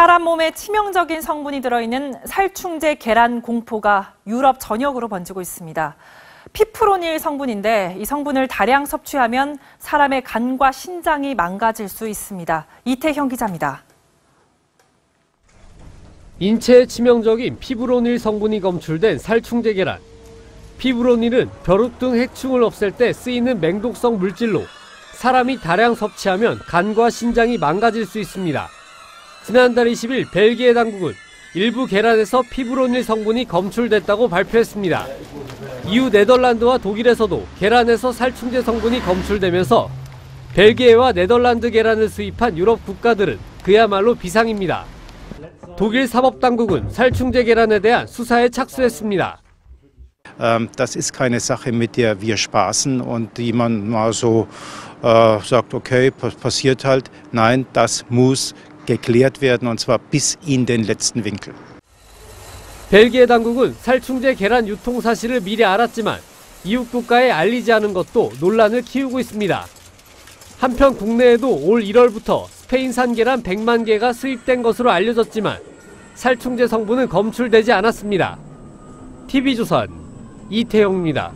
사람 몸에 치명적인 성분이 들어있는 살충제 계란 공포가 유럽 전역으로 번지고 있습니다. 피프로닐 성분인데 이 성분을 다량 섭취하면 사람의 간과 신장이 망가질 수 있습니다. 이태형 기자입니다. 인체에 치명적인 피브로닐 성분이 검출된 살충제 계란. 피브로닐은 벼룩 등 해충을 없앨 때 쓰이는 맹독성 물질로 사람이 다량 섭취하면 간과 신장이 망가질 수 있습니다. 지난달 20일 벨기에 당국은 일부 계란에서 피브로닐 성분이 검출됐다고 발표했습니다. 이후 네덜란드와 독일에서도 계란에서 살충제 성분이 검출되면서 벨기에와 네덜란드 계란을 수입한 유럽 국가들은 그야말로 비상입니다. 독일 사법당국은 살충제 계란에 대한 수사에 착수했습니다. Ähm, Das ist keine Sache, mit der wir spaßen und die man mal so äh, sagt, okay, pa- passiert halt. Nein, das muss geklärt werden und zwar bis in den letzten Winkel. 벨기에 당국은 살충제 계란 유통 사실을 미리 알았지만 이웃 국가에 알리지 않은 것도 논란을 키우고 있습니다. 한편 국내에도 올 1월부터 스페인산 계란 100만 개가 수입된 것으로 알려졌지만 살충제 성분은 검출되지 않았습니다. TV조선 이태영입니다.